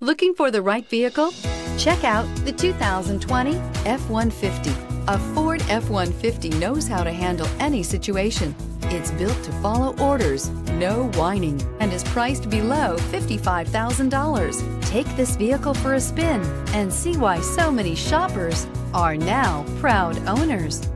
Looking for the right vehicle? Check out the 2020 F-150. A Ford F-150 knows how to handle any situation. It's built to follow orders, no whining, and is priced below $55,000. Take this vehicle for a spin and see why so many shoppers are now proud owners.